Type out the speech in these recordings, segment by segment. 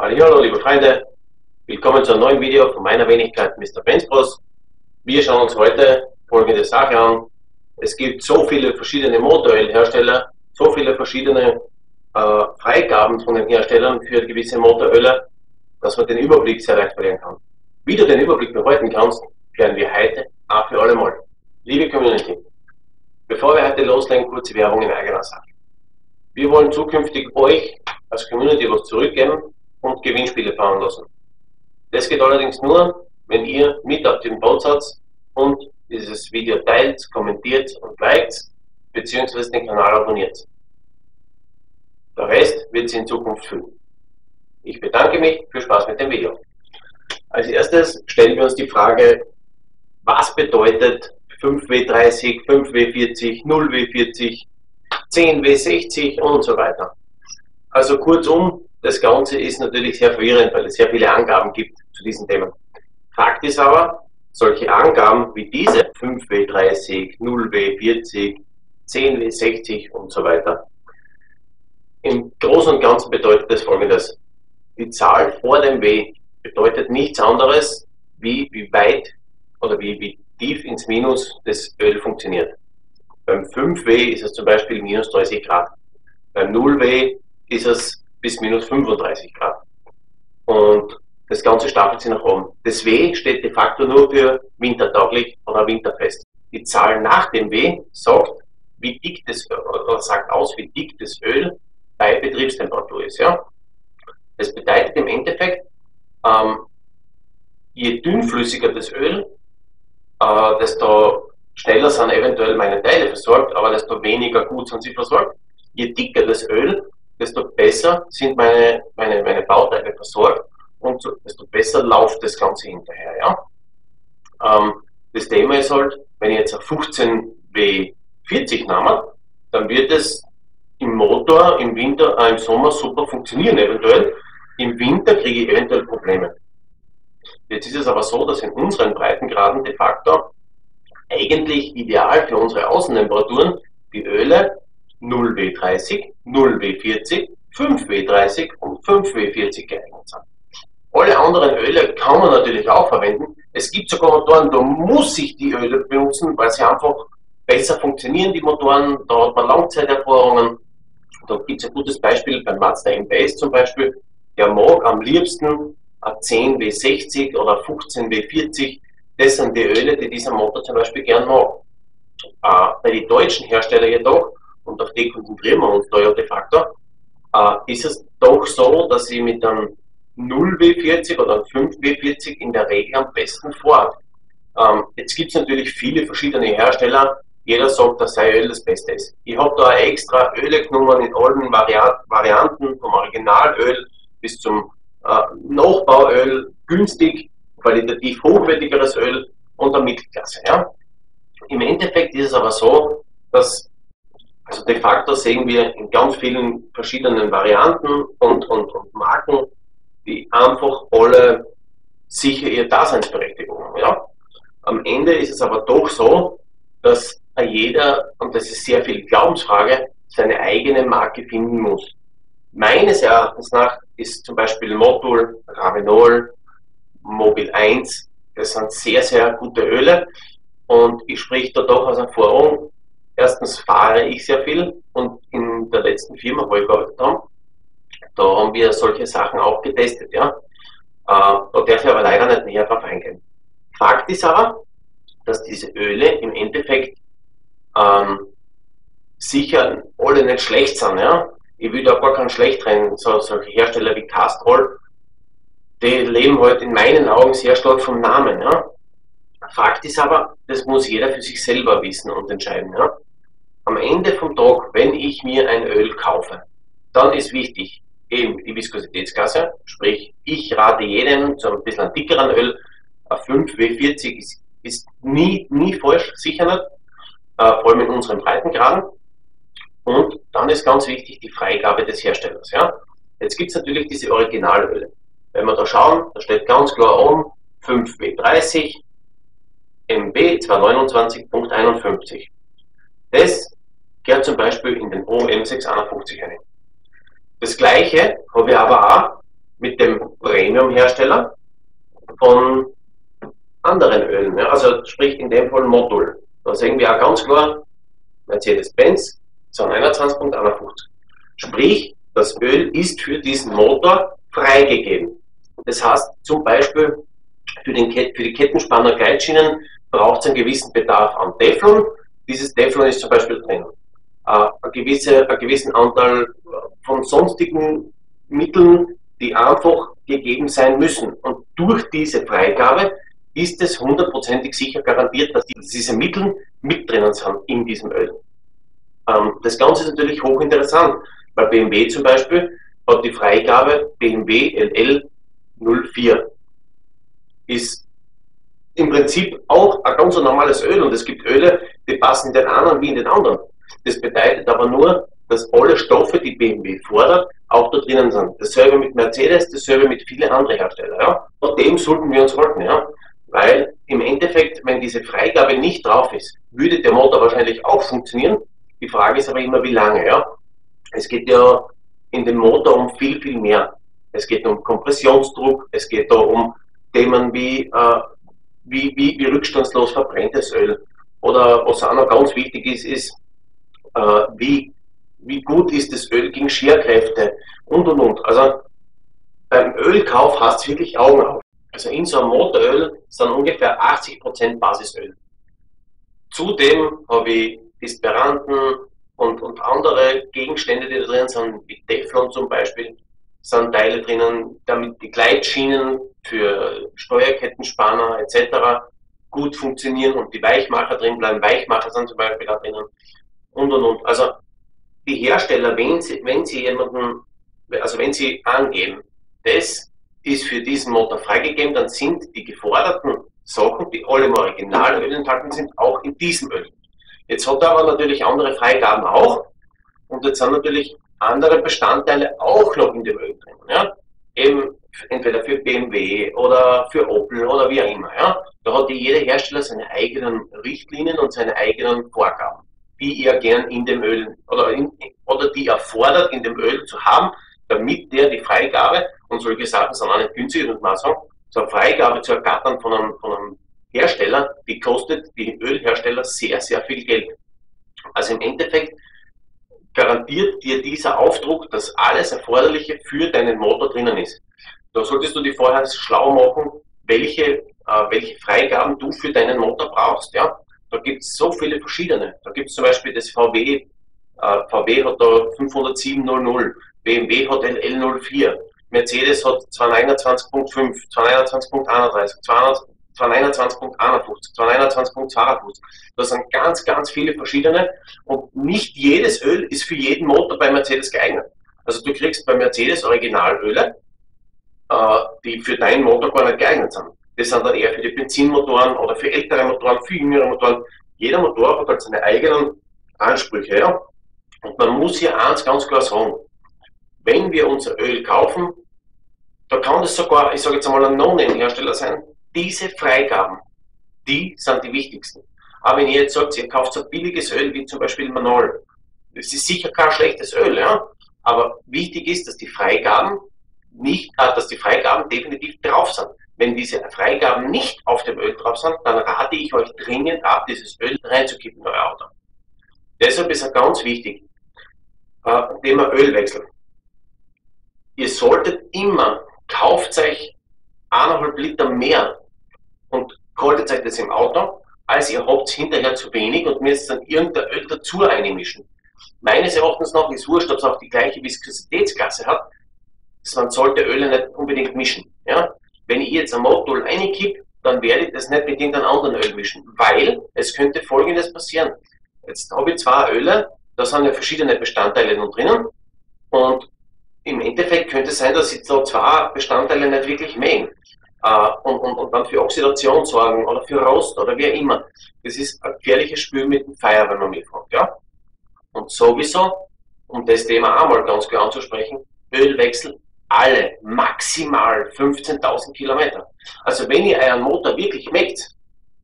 Hallo, liebe Freunde, willkommen zu einem neuen Video von meiner Wenigkeit Mr. Benzbros. Wir schauen uns heute folgende Sache an. Es gibt so viele verschiedene Motorölhersteller, so viele verschiedene äh, Freigaben von den Herstellern für gewisse Motoröle, dass man den Überblick sehr leicht verlieren kann. Wie du den Überblick behalten kannst, klären wir heute auch für alle Mal. Liebe Community, bevor wir heute loslegen, kurze Werbung in eigener Sache. Wir wollen zukünftig euch als Community was zurückgeben und Gewinnspiele fahren lassen. Das geht allerdings nur, wenn ihr mit auf dem Boot seid und dieses Video teilt, kommentiert und liked, beziehungsweise den Kanal abonniert. Der Rest wird sie in Zukunft füllen. Ich bedanke mich, viel Spaß mit dem Video. Als erstes stellen wir uns die Frage, was bedeutet 5W30, 5W40, 0W40, 10W60 und so weiter. Also kurzum, das Ganze ist natürlich sehr verwirrend, weil es sehr viele Angaben gibt zu diesen Themen. Fakt ist aber, solche Angaben wie diese 5W30, 0W40, 10W60 und so weiter, im Großen und Ganzen bedeutet das folgendes. Die Zahl vor dem W bedeutet nichts anderes, wie, wie weit oder wie, wie tief ins Minus das Öl funktioniert. Beim 5W ist es zum Beispiel minus 30 Grad. Beim 0W ist es bis minus 35 Grad. Und das Ganze stapelt sich nach oben. Das W steht de facto nur für wintertauglich oder winterfest. Die Zahl nach dem W sagt, wie dick das oder sagt aus, wie dick das Öl bei Betriebstemperatur ist. Ja? Das bedeutet im Endeffekt, ähm, je dünnflüssiger das Öl, äh, desto schneller sind eventuell meine Teile versorgt, aber desto weniger gut sind sie versorgt. Je dicker das Öl, desto besser sind meine, meine, meine Bauteile versorgt und desto besser läuft das Ganze hinterher. Ja? Ähm, das Thema ist halt, wenn ich jetzt ein 15W40 nehme, dann wird es im Motor im Winter, äh, im Sommer super funktionieren eventuell. Im Winter kriege ich eventuell Probleme. Jetzt ist es aber so, dass in unseren Breitengraden de facto eigentlich ideal für unsere Außentemperaturen die Öle 0W30, 0W40, 5W30 und 5W40 geeignet sind. Alle anderen Öle kann man natürlich auch verwenden. Es gibt sogar Motoren, da muss ich die Öle benutzen, weil sie einfach besser funktionieren, die Motoren. Da hat man Langzeiterfahrungen. Da gibt es ein gutes Beispiel beim Mazda M-Base zum Beispiel. Der mag am liebsten 10W60 oder 15W40. Das sind die Öle, die dieser Motor zum Beispiel gern mag. Äh, bei den deutschen Herstellern jedoch und auf die konzentrieren wir uns da ja de facto, äh, ist es doch so, dass sie mit einem 0W40 oder einem 5W40 in der Regel am besten fährt. Ähm, jetzt gibt es natürlich viele verschiedene Hersteller, jeder sagt, dass sein Öl das Beste ist. Ich habe da extra Öle genommen in allen Varianten, vom Originalöl bis zum äh, Nachbauöl, günstig, qualitativ hochwertigeres Öl und der Mittelklasse. Ja? Im Endeffekt ist es aber so, dass also de facto sehen wir in ganz vielen verschiedenen Varianten und, und, und Marken, die einfach alle sicher ihre Daseinsberechtigung haben. Ja? Am Ende ist es aber doch so, dass jeder, und das ist sehr viel Glaubensfrage, seine eigene Marke finden muss. Meines Erachtens nach ist zum Beispiel Motul, Ravenol, Mobil 1, das sind sehr, sehr gute Öle und ich spreche da doch aus Erfahrung, erstens fahre ich sehr viel und in der letzten Firma, wo ich gearbeitet habe, da haben wir solche Sachen auch getestet. Ja? Äh, da darf ich aber leider nicht näher drauf eingehen. Fakt ist aber, dass diese Öle im Endeffekt ähm, sicher alle nicht schlecht sind. Ja? Ich will da gar keinen schlecht rein, so, solche Hersteller wie Castrol, die leben halt in meinen Augen sehr stark vom Namen. Ja? Fakt ist aber, das muss jeder für sich selber wissen und entscheiden. Ja? Am Ende vom Tag, wenn ich mir ein Öl kaufe, dann ist wichtig eben die Viskositätsklasse, sprich ich rate jedem zu ein bisschen dickeren Öl, 5W40 ist, ist nie, nie falsch, sicher nicht, äh, vor allem in unseren Breitengraden. Und dann ist ganz wichtig die Freigabe des Herstellers. Ja? Jetzt gibt es natürlich diese Originalöle. Wenn wir da schauen, da steht ganz klar oben 5W30 MB 229.51. Das gehört zum Beispiel in den OM651 rein. Das gleiche habe ich aber auch mit dem Premium-Hersteller von anderen Ölen. Ja? Also sprich in dem Fall Motul. Da sehen wir auch ganz klar Mercedes-Benz 221.51. Sprich, das Öl ist für diesen Motor freigegeben. Das heißt zum Beispiel für, den, für die Kettenspanner Gleitschienen braucht es einen gewissen Bedarf an Teflon. Dieses Teflon ist zum Beispiel drin. Äh, gewisse, einen gewissen Anteil von sonstigen Mitteln, die einfach gegeben sein müssen. Und durch diese Freigabe ist es hundertprozentig sicher garantiert, dass diese Mittel mit drinnen sind in diesem Öl. Ähm, das Ganze ist natürlich hochinteressant, weil BMW zum Beispiel hat die Freigabe BMW LL 04. Ist im Prinzip auch ein ganz normales Öl und es gibt Öle, die passen in den einen wie in den anderen. Das bedeutet aber nur, dass alle Stoffe, die BMW fordert, auch da drinnen sind. Dasselbe mit Mercedes, dasselbe mit vielen anderen Herstellern. Ja. Von dem sollten wir uns halten. Ja. Weil im Endeffekt, wenn diese Freigabe nicht drauf ist, würde der Motor wahrscheinlich auch funktionieren. Die Frage ist aber immer, wie lange. Ja? Es geht ja in dem Motor um viel, viel mehr. Es geht um Kompressionsdruck, es geht da um Themen wie, äh, wie, wie, wie rückstandslos verbrenntes Öl. Oder was auch noch ganz wichtig ist, ist, wie, wie gut ist das Öl gegen Scherkräfte und und und. Also beim Ölkauf hast du wirklich Augen auf. Also in so einem Motoröl sind ungefähr 80% Basisöl. Zudem habe ich Disperanten und, und andere Gegenstände, die da drin sind, wie Teflon zum Beispiel, sind Teile drinnen, damit die Gleitschienen für Steuerkettenspanner etc. gut funktionieren und die Weichmacher drin bleiben. Weichmacher sind zum Beispiel da drinnen und und und. Also die Hersteller, wenn sie, wenn sie jemanden, also wenn sie angeben, das ist für diesen Motor freigegeben, dann sind die geforderten Sachen, die alle im Originalöl enthalten sind, auch in diesem Öl. Jetzt hat er aber natürlich andere Freigaben auch und jetzt sind natürlich andere Bestandteile auch noch in dem Öl drin. Ja? Eben entweder für BMW oder für Opel oder wie auch immer. Ja? Da hat jeder Hersteller seine eigenen Richtlinien und seine eigenen Vorgaben, die er gern in dem Öl oder, in, oder die er fordert, in dem Öl zu haben, damit der die Freigabe, und solche Sachen sind auch nicht günstig, muss man sagen, so eine Freigabe zu ergattern von einem, von einem Hersteller, die kostet die Ölhersteller sehr, sehr viel Geld. Also im Endeffekt garantiert dir dieser Aufdruck, dass alles Erforderliche für deinen Motor drinnen ist. Da solltest du dir vorher schlau machen, welche, äh, welche Freigaben du für deinen Motor brauchst. Ja? Da gibt es so viele verschiedene. Da gibt es zum Beispiel das VW, äh, VW hat da 50700, BMW hat L04, Mercedes hat 221.5, 221.31, 221.51, 221.52. Das sind ganz, ganz viele verschiedene und nicht jedes Öl ist für jeden Motor bei Mercedes geeignet. Also du kriegst bei Mercedes Originalöle, äh, die für deinen Motor gar nicht geeignet sind. Das sind dann eher für die Benzinmotoren oder für ältere Motoren, für jüngere Motoren. Jeder Motor hat halt seine eigenen Ansprüche. Ja? Und man muss hier eins ganz klar sagen, wenn wir unser Öl kaufen, da kann das sogar, ich sage jetzt einmal, ein No-Name-Hersteller sein, diese Freigaben, die sind die wichtigsten. Aber wenn ihr jetzt sagt, ihr kauft so billiges Öl wie zum Beispiel Manol, das ist sicher kein schlechtes Öl, ja? aber wichtig ist, dass die Freigaben nicht, äh, dass die Freigaben definitiv drauf sind. Wenn diese Freigaben nicht auf dem Öl drauf sind, dann rate ich euch dringend ab, dieses Öl reinzukippen in euer Auto. Deshalb ist es ganz wichtig, äh, Thema Ölwechsel. Ihr solltet immer, kauft euch eineinhalb Liter mehr und haltet euch das im Auto, als ihr habt hinterher zu wenig und müsst dann irgendein Öl dazu einmischen. Meines Erachtens nach ist wurscht, ob es auch die gleiche Viskositätsklasse hat. Man sollte Öle nicht unbedingt mischen. Ja? Wenn ich jetzt ein Motul reinkipp, dann werde ich das nicht mit irgendeinem anderen Öl mischen, weil es könnte folgendes passieren. Jetzt habe ich zwei Öle, da sind ja verschiedene Bestandteile noch drinnen und im Endeffekt könnte es sein, dass sie da zwei Bestandteile nicht wirklich mengen äh, und, und, und dann für Oxidation sorgen oder für Rost oder wie auch immer. Das ist ein gefährliches Spiel mit dem Feuer, wenn man mich fragt. Ja? Und sowieso, um das Thema einmal ganz klar anzusprechen, Ölwechsel alle maximal 15.000 Kilometer. Also wenn ihr euren Motor wirklich merkt,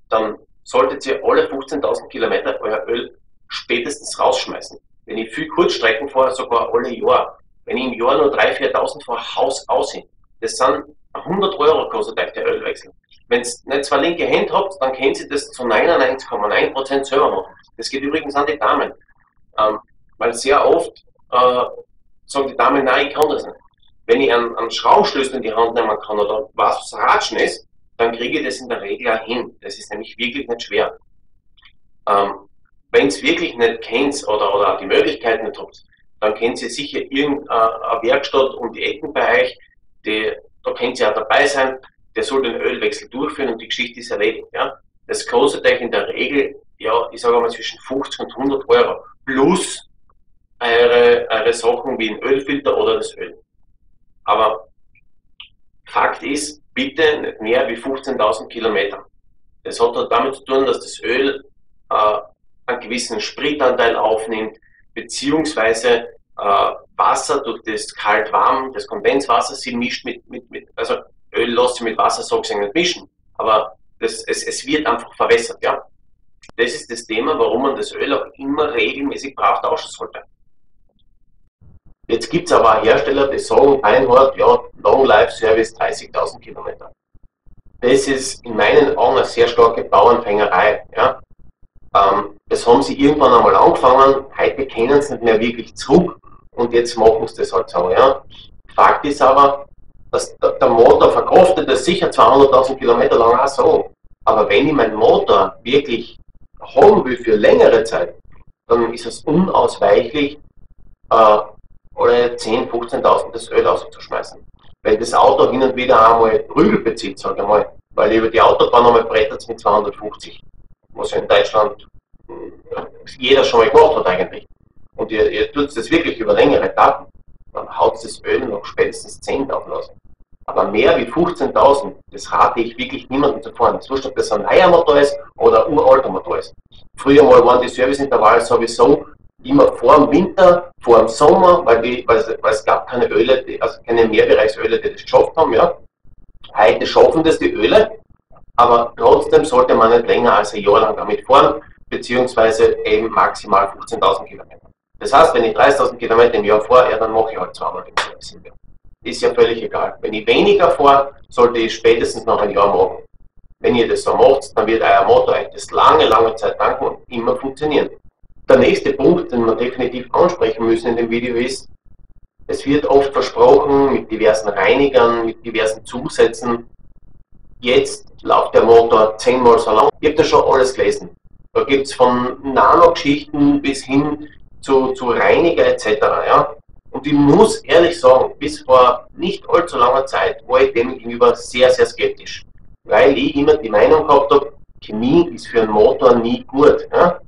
dann solltet ihr alle 15.000 Kilometer euer Öl spätestens rausschmeißen. Wenn ich viel Kurzstrecken fahre, sogar alle Jahr. Wenn ich im Jahr nur 3.000, 4.000 vor Haus aussehen, das sind 100 Euro kostet euch der Ölwechsel. Wenn ihr nicht zwei linke Hände habt, dann könnt ihr das zu 99,9% selber machen. Das geht übrigens an die Damen. Ähm, weil sehr oft äh, sagen die Damen, nein, ich kann das nicht. Wenn ich einen, einen Schraubenschlüssel in die Hand nehmen kann oder was Ratschen ist, dann kriege ich das in der Regel auch hin. Das ist nämlich wirklich nicht schwer. Ähm, wenn es wirklich nicht kennt oder, oder die Möglichkeit nicht habt, dann kennt ihr sicher irgendeine Werkstatt um die Ecken bei euch, die, da könnt ihr auch dabei sein, der soll den Ölwechsel durchführen und die Geschichte ist erledigt. Ja? Das kostet euch in der Regel, ja, ich sage mal zwischen 50 und 100 Euro plus eure, eure Sachen wie ein Ölfilter oder das Öl. Aber Fakt ist, bitte nicht mehr wie 15.000 Kilometer. Das hat halt damit zu tun, dass das Öl äh, einen gewissen Spritanteil aufnimmt, beziehungsweise äh, Wasser durch das kalt-warm, das Kondenswasser, sie mischt mit, mit, mit also Öl lässt sich mit Wasser so gesehen nicht mischen, aber das, es, es wird einfach verwässert, ja. Das ist das Thema, warum man das Öl auch immer regelmäßig braucht tauschen sollte. Jetzt gibt es aber Hersteller, die sagen, Einhard, ja, Long Life Service 30.000 Kilometer. Das ist in meinen Augen eine sehr starke Bauernfängerei. Ja. Ähm, das haben sie irgendwann einmal angefangen, heute kennen sie nicht mehr wirklich zurück und jetzt machen sie das halt so. Ja. Fakt ist aber, dass der Motor verkraftet das sicher 200.000 Kilometer lang auch so. Aber wenn ich meinen Motor wirklich haben will für längere Zeit, dann ist es unausweichlich, äh, alle 10.000, 15.000 das Öl auszuschmeißen. Wenn das Auto hin und wieder einmal Prügel bezieht, sage ich mal, weil über die Autobahn einmal brettert mit 250, was ja in Deutschland äh, jeder schon mal gemacht hat eigentlich. Und ihr, ihr tut das wirklich über längere Etappen, dann haut das Öl noch spätestens 10.000 aus. Aber mehr wie 15.000, das rate ich wirklich niemandem zu fahren. Es wurscht, ob das ein neuer Motor ist oder ein uralter Motor ist. Früher mal waren die Serviceintervalle sowieso immer vor dem Winter, vor dem Sommer, weil, weil, es, weil es gab keine Öle, die, also keine Mehrbereichsöle, die das geschafft haben. Ja. Heute schaffen das die Öle, aber trotzdem sollte man nicht länger als ein Jahr lang damit fahren, beziehungsweise eben maximal 15.000 Kilometer. Das heißt, wenn ich 30.000 Kilometer im Jahr fahre, ja, dann mache ich halt zweimal den Service ist ja völlig egal. Wenn ich weniger fahre, sollte ich spätestens noch ein Jahr machen. Wenn ihr das so macht, dann wird euer Motor euch das lange, lange Zeit danken und immer funktionieren. Der nächste Punkt, den wir definitiv ansprechen müssen in dem Video ist, es wird oft versprochen mit diversen Reinigern, mit diversen Zusätzen, jetzt läuft der Motor zehnmal so lang. Ihr habt ja schon alles gelesen. Da gibt es von Nano-Geschichten bis hin zu, zu Reiniger etc. Ja? Und ich muss ehrlich sagen, bis vor nicht allzu langer Zeit war ich dem gegenüber sehr, sehr skeptisch. Weil ich immer die Meinung gehabt habe, Chemie ist für einen Motor nie gut. Ja?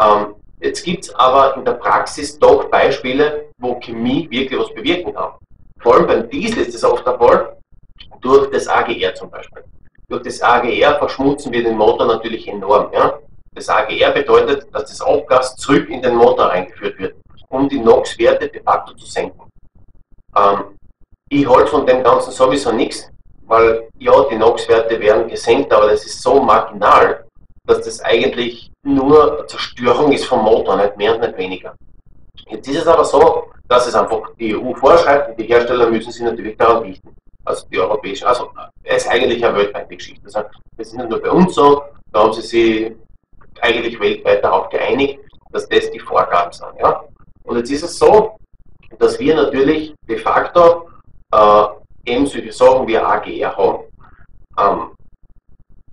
Ähm, jetzt gibt es aber in der Praxis doch Beispiele, wo Chemie wirklich was bewirken kann. Vor allem beim Diesel ist es oft der Fall, durch das AGR zum Beispiel. Durch das AGR verschmutzen wir den Motor natürlich enorm. Ja? Das AGR bedeutet, dass das Abgas zurück in den Motor eingeführt wird um die NOx-Werte de facto zu senken. Ähm, ich halte von dem Ganzen sowieso nichts, weil ja, die NOx-Werte werden gesenkt, aber das ist so marginal, dass das eigentlich nur Zerstörung ist vom Motor, nicht mehr und nicht weniger. Jetzt ist es aber so, dass es einfach die EU vorschreibt und die Hersteller müssen sich natürlich daran richten. Also die europäischen, also es ist eigentlich eine weltweite Geschichte. Das ist nicht nur bei uns so, da haben sie sich eigentlich weltweit darauf geeinigt, dass das die Vorgaben sind. Ja? Und jetzt ist es so, dass wir natürlich de facto äh, eben solche Sachen wie AGR haben. Ähm,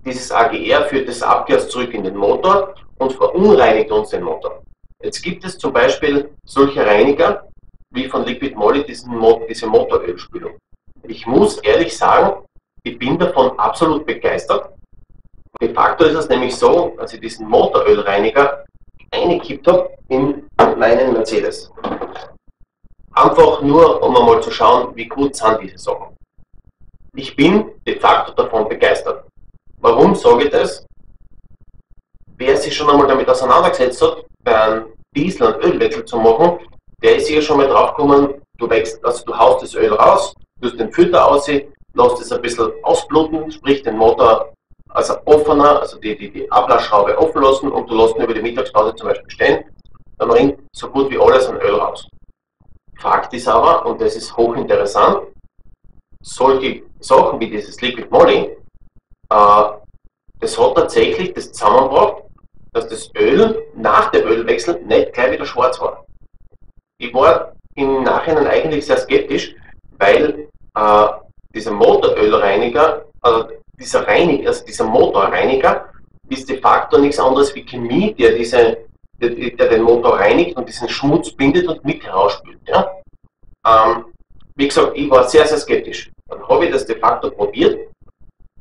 dieses AGR führt das Abgas zurück in den Motor und verunreinigt uns den Motor. Jetzt gibt es zum Beispiel solche Reiniger wie von Liquid Moly diesen, diese Motorölspülung. Ich muss ehrlich sagen, ich bin davon absolut begeistert. De facto ist es nämlich so, dass ich diesen Motorölreiniger eingekippt habe in meinen Mercedes. Einfach nur, um einmal zu schauen, wie gut sind diese Sachen. Ich bin de facto davon begeistert. Warum sage ich das? Wer sich schon einmal damit auseinandergesetzt hat, einen Diesel- und Ölwechsel zu machen, der ist hier schon mal drauf gekommen, du wächst, also du haust das Öl raus, tust den Filter aus, lässt es ein bisschen ausbluten, sprich den Motor also offener, also die, die, die Ablassschraube offen lassen und du lässt ihn über die Mittagspause zum Beispiel stehen, dann rinnt so gut wie alles an Öl raus. Fakt ist aber, und das ist hochinteressant, solche Sachen wie dieses Liquid Moly, äh, das hat tatsächlich das zusammengebracht, dass das Öl nach dem Ölwechsel nicht gleich wieder schwarz war. Ich war im Nachhinein eigentlich sehr skeptisch, weil äh, dieser Motorölreiniger, also dieser Reiniger, also dieser Motorreiniger ist de facto nichts anderes wie Chemie, der, diese, der, der den Motor reinigt und diesen Schmutz bindet und mit herausspült. Ja? Ähm, wie gesagt, ich war sehr, sehr skeptisch. Dann habe ich das de facto probiert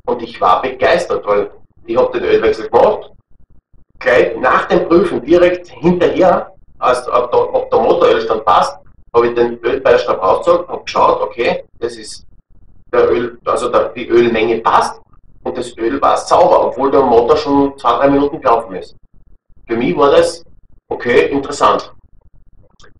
und ich war begeistert, weil ich habe den Ölwechsel gemacht, gleich nach dem Prüfen, direkt hinterher, als, ob, der, ob der Motorölstand passt, habe ich den Ölbeistab rausgezogen, habe geschaut, okay, das ist der Öl, also der, die Ölmenge passt und das Öl war sauber, obwohl der Motor schon zwei, drei Minuten gelaufen ist. Für mich war das, okay, interessant.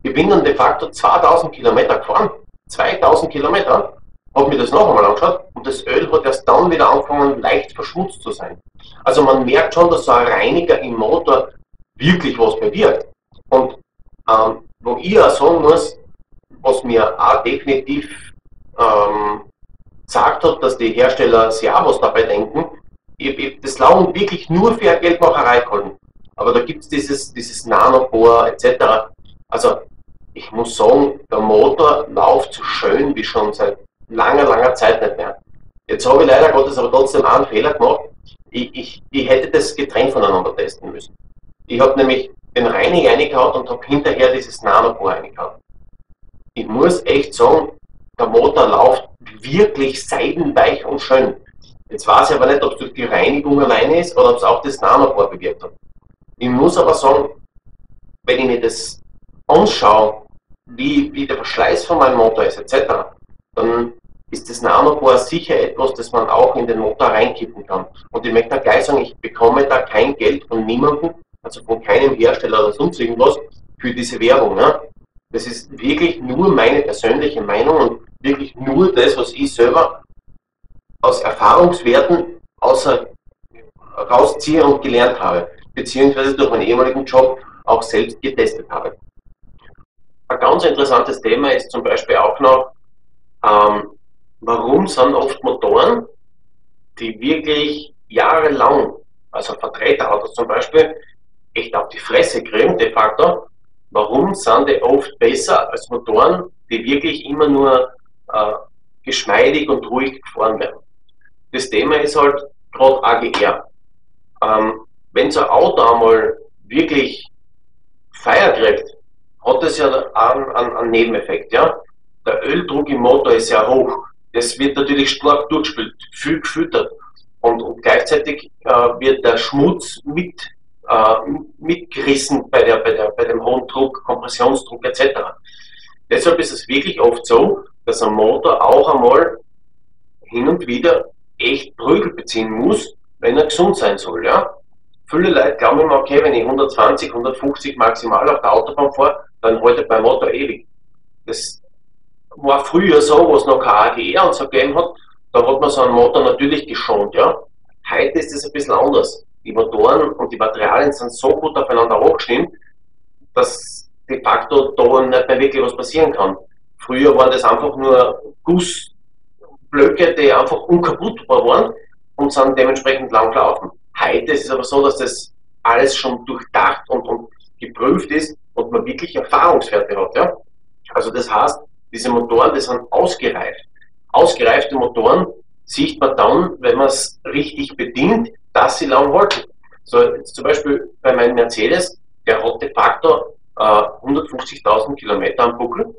Ich bin dann de facto 2000 Kilometer gefahren, 2000 Kilometer, habe mir das noch einmal angeschaut und das Öl hat erst dann wieder angefangen, leicht verschmutzt zu sein. Also man merkt schon, dass so ein Reiniger im Motor wirklich was bewirkt. Und ähm, wo ich auch sagen muss, was mir auch definitiv ähm, gesagt hat, dass die Hersteller sehr was dabei denken, ich, ich, das laufen wirklich nur für Geldmacherei gehalten. Aber da gibt es dieses, dieses Nanopor etc. Also ich muss sagen, der Motor läuft so schön wie schon seit langer, langer Zeit nicht mehr. Jetzt habe ich leider Gottes aber trotzdem einen Fehler gemacht. Ich, ich, ich hätte das getrennt voneinander testen müssen. Ich habe nämlich den Reiniger reingehauen und habe hinterher dieses Nanopor reingehauen. Ich muss echt sagen, der Motor läuft wirklich seidenweich und schön. Jetzt weiß ich aber nicht, ob es durch die Reinigung alleine ist oder ob es auch das Nanopor bewirkt hat. Ich muss aber sagen, wenn ich mir das anschaue, wie, wie der Verschleiß von meinem Motor ist, etc., dann ist das Nanopor sicher etwas, das man auch in den Motor reinkippen kann. Und ich möchte da gleich sagen, ich bekomme da kein Geld von niemandem, also von keinem Hersteller oder sonst irgendwas, für diese Werbung. Ne? Das ist wirklich nur meine persönliche Meinung und wirklich nur das, was ich selber aus Erfahrungswerten außer rausziehe und gelernt habe, beziehungsweise durch meinen ehemaligen Job auch selbst getestet habe. Ein ganz interessantes Thema ist zum Beispiel auch noch, ähm, warum sind oft Motoren, die wirklich jahrelang, also Vertreterautos zum Beispiel, echt auf die Fresse kriegen, de facto, warum sind die oft besser als Motoren, die wirklich immer nur äh, geschmeidig und ruhig gefahren werden? Das Thema ist halt gerade AGR. Ähm, wenn so ein Auto einmal wirklich Feier kriegt, hat das ja einen, einen, einen Nebeneffekt. Ja? Der Öldruck im Motor ist sehr hoch. Das wird natürlich stark durchgespült, viel gefüttert. Und, und gleichzeitig äh, wird der Schmutz mit, äh, mitgerissen bei, der, bei, der, bei dem hohen Druck, Kompressionsdruck etc. Deshalb ist es wirklich oft so, dass ein Motor auch einmal hin und wieder echt Prügel beziehen muss, wenn er gesund sein soll. Ja? Viele Leute glauben immer, okay, wenn ich 120, 150 maximal auf der Autobahn fahre, dann haltet mein Motor ewig. Das war früher so, wo es noch kein AGR und so gegeben hat, da hat man so einen Motor natürlich geschont. Ja? Heute ist es ein bisschen anders. Die Motoren und die Materialien sind so gut aufeinander abgestimmt, dass de facto da nicht mehr wirklich was passieren kann. Früher waren das einfach nur Gussblöcke, die einfach unkaputtbar waren und sind dementsprechend lang gelaufen. Heute ist es aber so, dass das alles schon durchdacht und, und geprüft ist und man wirklich Erfahrungswerte hat. Ja? Also das heißt, diese Motoren, die sind ausgereift. Ausgereifte Motoren sieht man dann, wenn man es richtig bedient, dass sie lang halten. So, jetzt zum Beispiel bei meinem Mercedes, der hat de facto äh, 150.000 Kilometer am Buckel.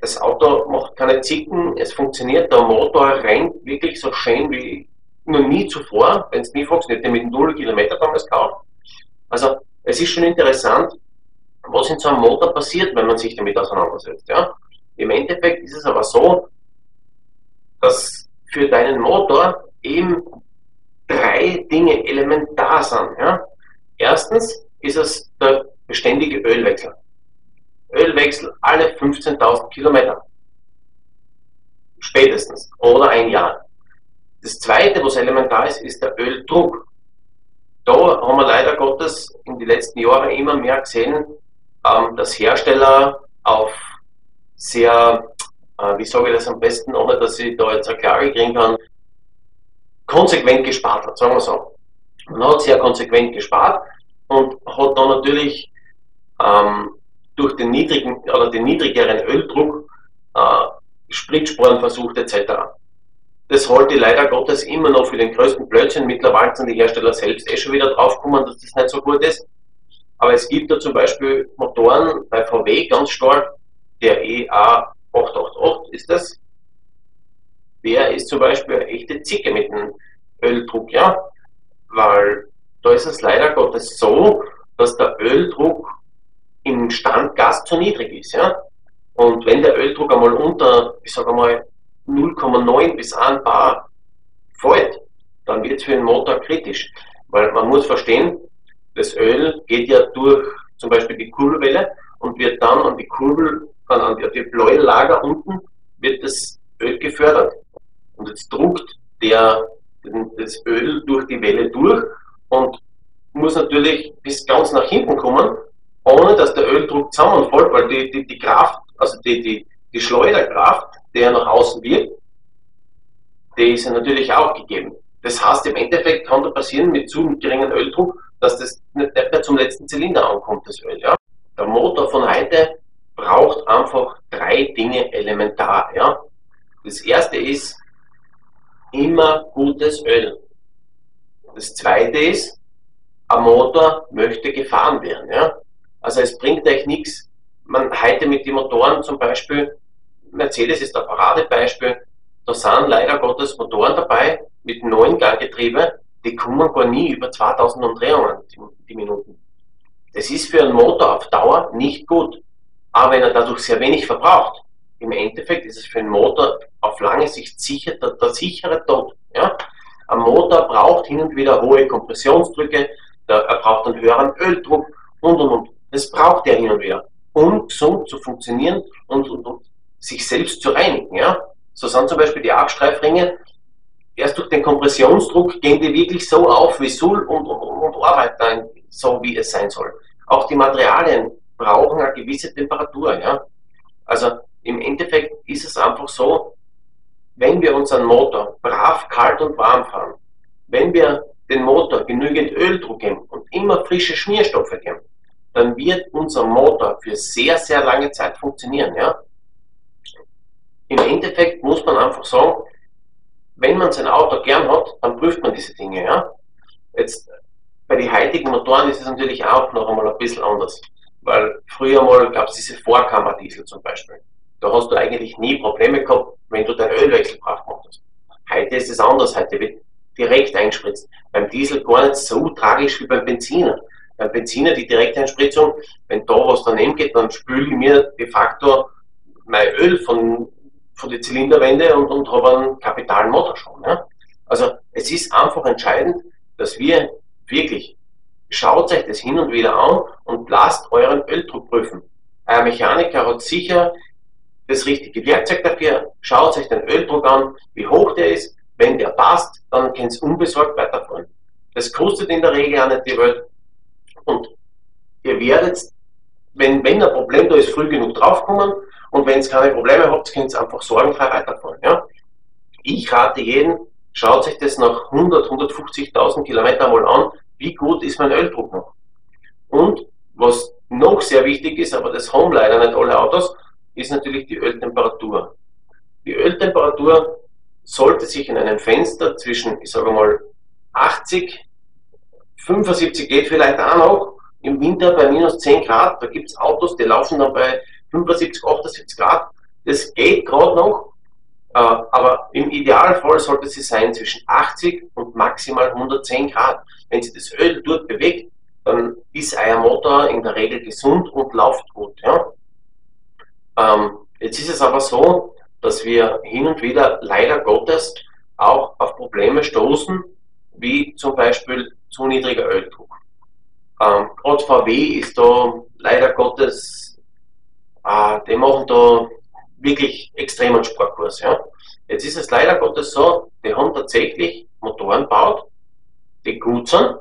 Das Auto macht keine Zicken, es funktioniert, der Motor rennt wirklich so schön wie noch nie zuvor, wenn es nie funktioniert, mit 0 Kilometer damals gekauft. Also es ist schon interessant, was in so einem Motor passiert, wenn man sich damit auseinandersetzt. Ja? Im Endeffekt ist es aber so, dass für deinen Motor eben drei Dinge elementar sind. Ja? Erstens ist es der beständige Ölwechsel. Ölwechsel alle 15.000 Kilometer. Spätestens. Oder ein Jahr. Das zweite, was elementar ist, ist der Öldruck. Da haben wir leider Gottes in den letzten Jahren immer mehr gesehen, ähm, dass Hersteller auf sehr äh, wie sage ich das am besten, ohne dass ich da jetzt eine Klage kriegen kann, konsequent gespart hat, sagen wir so. Man hat sehr konsequent gespart und hat dann natürlich ähm, durch den niedrigen oder den niedrigeren Öldruck äh, Spritsporen versucht etc. Das halte ich leider Gottes immer noch für den größten Blödsinn. Mittlerweile sind die Hersteller selbst eh schon wieder draufgekommen, dass das nicht so gut ist. Aber es gibt da zum Beispiel Motoren bei VW ganz stark, der EA888 ist das. Der ist zum Beispiel eine echte Zicke mit dem Öldruck, ja. Weil da ist es leider Gottes so, dass der Öldruck im Standgas zu niedrig ist, ja. Und wenn der Öldruck einmal unter, ich sage mal, 0,9 bis 1 Bar fällt, dann wird es für den Motor kritisch. Weil man muss verstehen, das Öl geht ja durch zum Beispiel die Kurbelwelle und wird dann an die Kurbel, dann an die, Bläulager unten, wird das Öl gefördert. Und jetzt druckt der, das Öl durch die Welle durch und muss natürlich bis ganz nach hinten kommen, ohne dass der Öldruck zusammenfällt, weil die, die, die Kraft, also die, die, die Schleuderkraft, der nach außen wirkt, die ist ja natürlich auch gegeben. Das heißt, im Endeffekt kann da passieren mit zu geringem Öldruck, dass das nicht mehr zum letzten Zylinder ankommt, das Öl. Ja? Der Motor von heute braucht einfach drei Dinge elementar. Ja? Das erste ist immer gutes Öl. Das zweite ist, ein Motor möchte gefahren werden. Ja? Also es bringt euch nichts, man heute mit den Motoren zum Beispiel, Mercedes ist ein Paradebeispiel, da sind leider Gottes Motoren dabei mit neuen Ganggetriebe, die kommen gar nie über 2000 Umdrehungen die, Minuten. Das ist für einen Motor auf Dauer nicht gut. Aber wenn er dadurch sehr wenig verbraucht, im Endeffekt ist es für einen Motor auf lange Sicht sicher der, der sichere Tod. Ja? Ein Motor braucht hin und wieder hohe Kompressionsdrücke, der, er braucht einen höheren Öldruck und und und. Das braucht er hin und wieder, um gesund zu funktionieren und, und, und sich selbst zu reinigen. Ja? So sind zum Beispiel die Arcstreifringe, erst durch den Kompressionsdruck gehen die wirklich so auf wie Sul und, und, und arbeiten so, wie es sein soll. Auch die Materialien brauchen eine gewisse Temperatur. Ja? Also im Endeffekt ist es einfach so, wenn wir unseren Motor brav kalt und warm fahren, wenn wir den Motor genügend Öldruck geben und immer frische Schmierstoffe geben, dann wird unser Motor für sehr, sehr lange Zeit funktionieren. Ja? Im Endeffekt muss man einfach sagen, wenn man sein Auto gern hat, dann prüft man diese Dinge. Ja? Jetzt, bei den heutigen Motoren ist es natürlich auch noch einmal ein bisschen anders. Weil früher mal gab es diese Vorkammerdiesel zum Beispiel. Da hast du eigentlich nie Probleme gehabt, wenn du deinen Ölwechsel brav gemacht. Heute ist es anders, heute wird direkt einspritzt. Beim Diesel gar nicht so tragisch wie beim Benziner. Beim Benziner die Direkteinspritzung, wenn da was daneben geht, dann spüle ich mir de facto mein Öl von, von der Zylinderwende und, und habe einen kapitalen Motor schon. Ja? Also es ist einfach entscheidend, dass wir wirklich schaut euch das hin und wieder an und lasst euren Öldruck prüfen. Euer Mechaniker hat sicher das richtige Werkzeug dafür, schaut euch den Öldruck an, wie hoch der ist. Wenn der passt, dann könnt ihr unbesorgt weiterfahren. Das kostet in der Regel auch nicht die Welt. Und ihr werdet, wenn, wenn ein Problem da ist, früh genug draufkommen. Und wenn ihr keine Probleme habt, könnt ihr einfach sorgenfrei weiterfahren. Ja? Ich rate jeden, schaut sich das nach 100, 150.000 Kilometern mal an, wie gut ist mein Öldruck noch. Und was noch sehr wichtig ist, aber das haben leider nicht alle Autos, ist natürlich die Öltemperatur. Die Öltemperatur sollte sich in einem Fenster zwischen, ich sage mal, 80, 75 geht vielleicht auch noch, im Winter bei minus 10 Grad, da gibt es Autos, die laufen dann bei 75, 78 Grad, das geht gerade noch, äh, aber im Idealfall sollte sie sein zwischen 80 und maximal 110 Grad. Wenn sich das Öl dort bewegt, dann ist euer Motor in der Regel gesund und läuft gut. Ja? Ähm, jetzt ist es aber so, dass wir hin und wieder leider Gottes auch auf Probleme stoßen, wie zum Beispiel zu niedriger Öldruck. Ähm, VW ist da leider Gottes, äh, die machen da wirklich extremen Sportkurs. Ja. Jetzt ist es leider Gottes so, die haben tatsächlich Motoren gebaut, die gut sind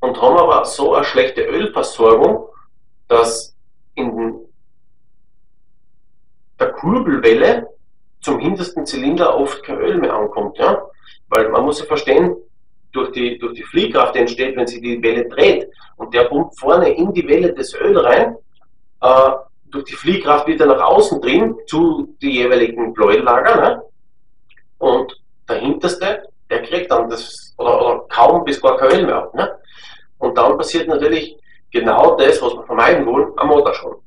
und haben aber so eine schlechte Ölversorgung, dass in der Kurbelwelle zum hintersten Zylinder oft kein Öl mehr ankommt. Ja? Weil man muss ja verstehen, durch die, durch die Fliehkraft, die entsteht, wenn sich die Welle dreht und der pumpt vorne in die Welle das Öl rein, äh, durch die Fliehkraft wieder nach außen drin zu die jeweiligen Bläulager ne? und der hinterste, der kriegt dann das oder, oder kaum bis gar kein Öl mehr ab. Ne? Und dann passiert natürlich genau das, was wir vermeiden wollen, am Motorschaden.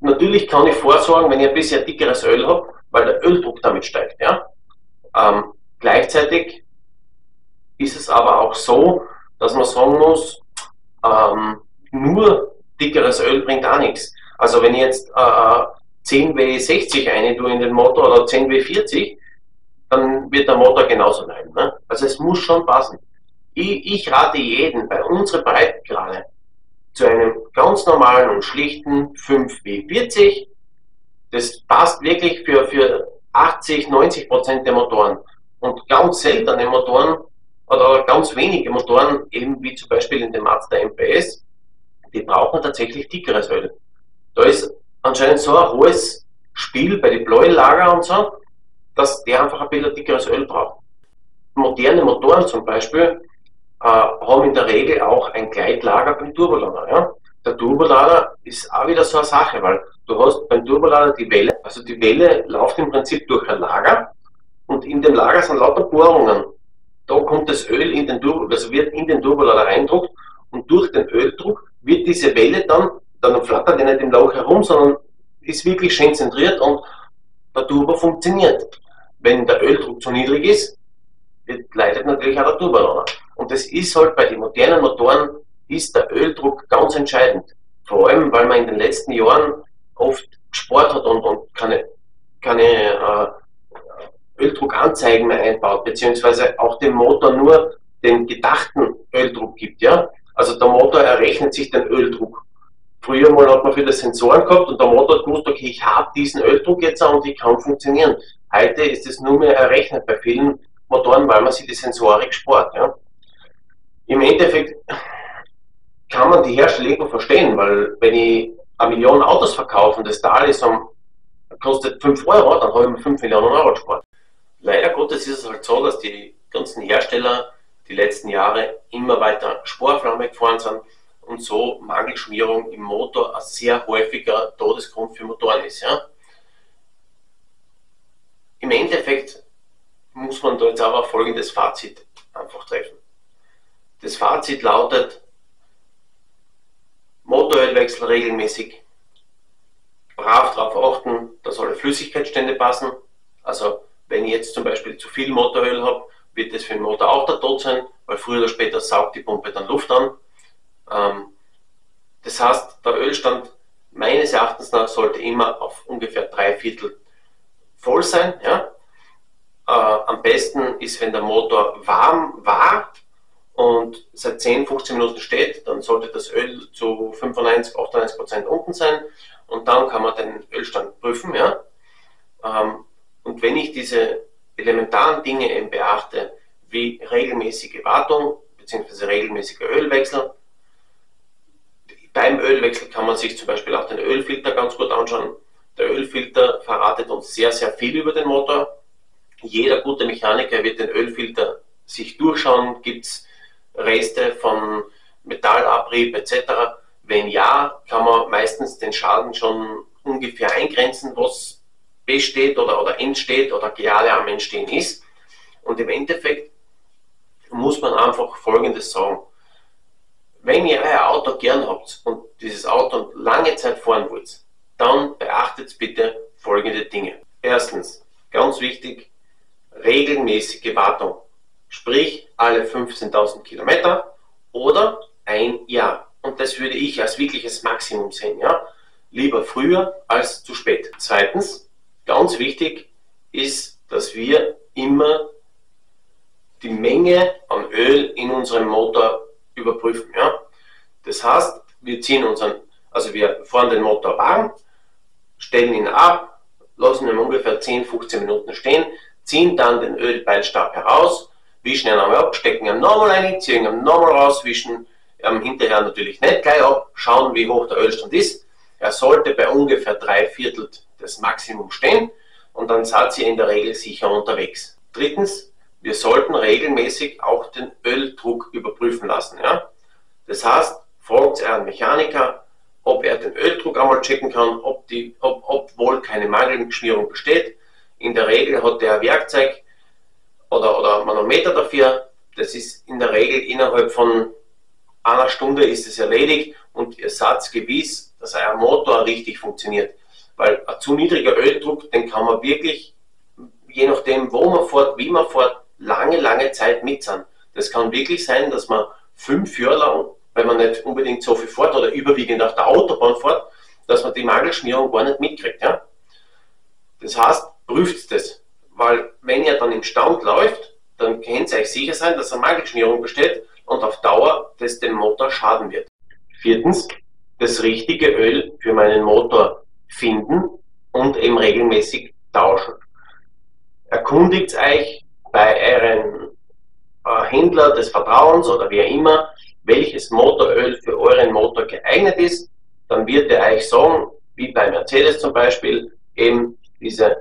Natürlich kann ich vorsorgen, wenn ich ein bisschen dickeres Öl habe, weil der Öldruck damit steigt. Ja? Ähm, gleichzeitig ist es aber auch so, dass man sagen muss, ähm, nur dickeres Öl bringt auch nichts. Also wenn ich jetzt äh, 10W60 eine tue in den Motor oder 10W40, dann wird der Motor genauso bleiben. Ne? Also es muss schon passen. Ich, ich rate jeden bei unserer Breitengrade zu einem ganz normalen und schlichten 5W40. Das passt wirklich für, für 80, 90 Prozent der Motoren. Und ganz seltene Motoren oder ganz wenige Motoren, eben wie zum Beispiel in dem Mazda MPS, die brauchen tatsächlich dickeres Öl. Da ist anscheinend so ein hohes Spiel bei den Bläulager und so, dass der einfach ein bisschen dickeres Öl braucht. Moderne Motoren zum Beispiel äh, haben in der Regel auch ein Gleitlager beim Turbolader. Ja? Der Turbolader ist auch wieder so eine Sache, weil du hast beim Turbolader die Welle, also die Welle läuft im Prinzip durch ein Lager und in dem Lager sind lauter Bohrungen. Da kommt das Öl in den Turbo, also wird in den Turbolader reindruckt und durch den Öldruck wird diese Welle dann, dann flattert die nicht im Lauch herum, sondern ist wirklich schön zentriert und der Turbo funktioniert. Wenn der Öldruck zu niedrig ist, leidet natürlich auch der Turbolader. Und das ist halt bei den modernen Motoren, ist der Öldruck ganz entscheidend. Vor allem, weil man in den letzten Jahren oft Sport hat und, und keine, keine äh, Öldruckanzeigen mehr einbaut, beziehungsweise auch dem Motor nur den gedachten Öldruck gibt. Ja? Also der Motor errechnet sich den Öldruck. Früher mal hat man viele Sensoren gehabt und der Motor hat gewusst, okay, ich habe diesen Öldruck jetzt und ich kann funktionieren. Heute ist es nur mehr errechnet bei vielen Motoren, weil man sich die Sensorik spart. Ja? Im Endeffekt kann man die Hersteller verstehen, weil wenn ich eine Million Autos verkaufe und das Teil ist kostet 5 Euro, dann habe ich 5 Millionen Euro gespart. Leider Gottes ist es halt so, dass die ganzen Hersteller die letzten Jahre immer weiter Sporflamme gefahren sind und so Mangelschmierung im Motor ein sehr häufiger Todesgrund für Motoren ist. Ja? Im Endeffekt muss man da jetzt aber folgendes Fazit einfach treffen. Das Fazit lautet, Motorölwechsel regelmäßig, brav darauf achten, dass alle Flüssigkeitsstände passen. Also wenn ich jetzt zum Beispiel zu viel Motoröl habe, wird das für den Motor auch der Tod sein, weil früher oder später saugt die Pumpe dann Luft an. Ähm, das heißt, der Ölstand meines Erachtens nach sollte immer auf ungefähr drei Viertel voll sein. Ja? Äh, am besten ist, wenn der Motor warm war und seit 10, 15 Minuten steht, dann sollte das Öl zu 95, 98 Prozent unten sein und dann kann man den Ölstand prüfen. Ja? Ähm, und wenn ich diese elementaren Dinge eben beachte, wie regelmäßige Wartung bzw. regelmäßiger Ölwechsel. Beim Ölwechsel kann man sich zum Beispiel auch den Ölfilter ganz gut anschauen. Der Ölfilter verratet uns sehr, sehr viel über den Motor. Jeder gute Mechaniker wird den Ölfilter sich durchschauen. Gibt es Reste von Metallabrieb etc.? Wenn ja, kann man meistens den Schaden schon ungefähr eingrenzen, was besteht oder, oder entsteht oder gerade am Entstehen ist. Und im Endeffekt muss man einfach Folgendes sagen. Wenn ihr euer Auto gern habt und dieses Auto lange Zeit fahren wollt, dann beachtet bitte folgende Dinge. Erstens, ganz wichtig, regelmäßige Wartung. Sprich, alle 15.000 Kilometer oder ein Jahr. Und das würde ich als wirkliches Maximum sehen. Ja? Lieber früher als zu spät. Zweitens, Ganz wichtig ist, dass wir immer die Menge an Öl in unserem Motor überprüfen. Ja? Das heißt, wir ziehen unseren, also wir fahren den Motor warm, stellen ihn ab, lassen ihn ungefähr 10, 15 Minuten stehen, ziehen dann den Ölpeilstab heraus, wischen ihn einmal ab, stecken ihn nochmal ein, ziehen ihn nochmal raus, wischen ihn hinterher natürlich nicht gleich ab, schauen, wie hoch der Ölstand ist. Er sollte bei ungefähr drei Viertel das Maximum stehen und dann seid ihr in der Regel sicher unterwegs. Drittens, wir sollten regelmäßig auch den Öldruck überprüfen lassen. Ja? Das heißt, fragt einen Mechaniker, ob er den Öldruck einmal checken kann, ob, die, ob, ob wohl keine Mangelschmierung besteht. In der Regel hat der Werkzeug oder, oder Manometer dafür. Das ist in der Regel innerhalb von einer Stunde ist es erledigt und ihr seid gewiss, dass euer Motor richtig funktioniert. Weil ein zu niedriger Öldruck, den kann man wirklich, je nachdem, wo man fährt, wie man fährt, lange, lange Zeit mit sein. Das kann wirklich sein, dass man fünf Jahre lang, wenn man nicht unbedingt so viel fährt oder überwiegend auf der Autobahn fährt, dass man die Mangelschmierung gar nicht mitkriegt. Ja? Das heißt, prüft das. Weil wenn ihr dann im Stand läuft, dann könnt ihr euch sicher sein, dass eine Mangelschmierung besteht und auf Dauer das dem Motor schaden wird. Viertens, das richtige Öl für meinen Motor finden und eben regelmäßig tauschen. Erkundigt euch bei euren äh, Händler des Vertrauens oder wer immer, welches Motoröl für euren Motor geeignet ist, dann wird er euch sagen, wie bei Mercedes zum Beispiel, eben diese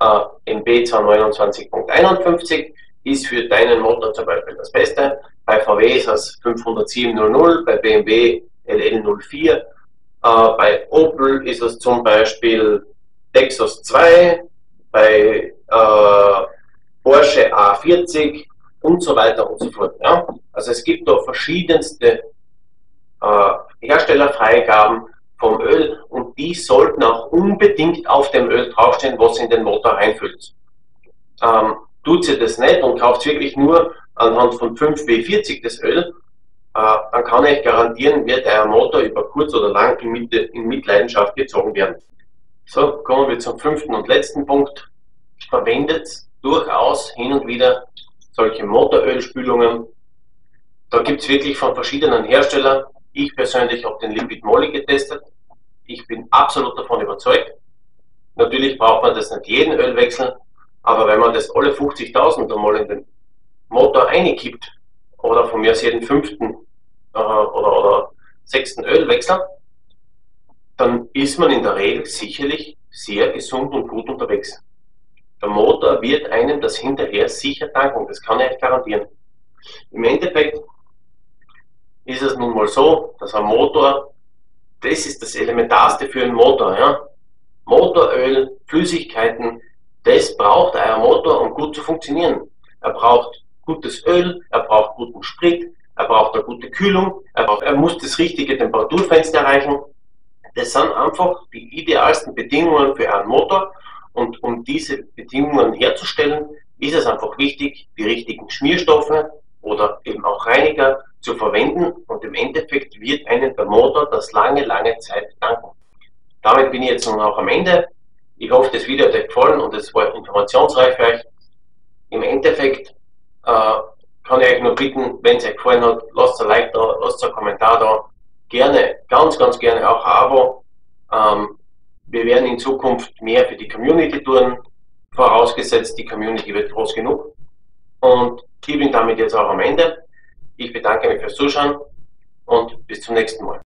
äh, MB 229.51 ist für deinen Motor zum Beispiel das Beste. Bei VW ist es 50700, bei BMW LL04, äh, bei Opel ist es zum Beispiel Texas 2, bei äh, Porsche A40 und so weiter und so fort. Ja? Also es gibt da verschiedenste äh, Herstellerfreigaben vom Öl und die sollten auch unbedingt auf dem Öl draufstehen, was in den Motor reinfüllt. Ähm, tut sie das nicht und kauft wirklich nur anhand von 5W40 das Öl, äh, dann kann ich garantieren, wird euer Motor über kurz oder lang in, Mitte, in Mitleidenschaft gezogen werden. So, kommen wir zum fünften und letzten Punkt. Verwendet durchaus hin und wieder solche Motorölspülungen. Da gibt es wirklich von verschiedenen Herstellern. Ich persönlich habe den Liquid Moly getestet. Ich bin absolut davon überzeugt. Natürlich braucht man das nicht jeden Ölwechsel, aber wenn man das alle 50.000 einmal in den Motor einkippt, oder von mir aus jeden fünften äh, oder, oder sechsten Ölwechsel, dann ist man in der Regel sicherlich sehr gesund und gut unterwegs. Der Motor wird einem das hinterher sicher danken, das kann ich euch garantieren. Im Endeffekt ist es nun mal so, dass ein Motor, das ist das Elementarste für einen Motor. Ja? Motoröl, Flüssigkeiten, das braucht euer Motor, um gut zu funktionieren. Er braucht gutes Öl, er braucht guten Sprit, er braucht eine gute Kühlung, er, braucht, er muss das richtige Temperaturfenster erreichen. Das sind einfach die idealsten Bedingungen für einen Motor und um diese Bedingungen herzustellen, ist es einfach wichtig, die richtigen Schmierstoffe oder eben auch Reiniger zu verwenden und im Endeffekt wird einem der Motor das lange, lange Zeit danken. Damit bin ich jetzt noch am Ende. Ich hoffe, das Video hat euch gefallen und es war informationsreich für euch. Im Endeffekt kann ich euch nur bitten, wenn es euch gefallen hat, lasst ein Like da, lasst ein Kommentar da. Gerne, ganz, ganz gerne auch ein Abo. Ähm, wir werden in Zukunft mehr für die Community tun, vorausgesetzt die Community wird groß genug. Und ich bin damit jetzt auch am Ende. Ich bedanke mich fürs Zuschauen und bis zum nächsten Mal.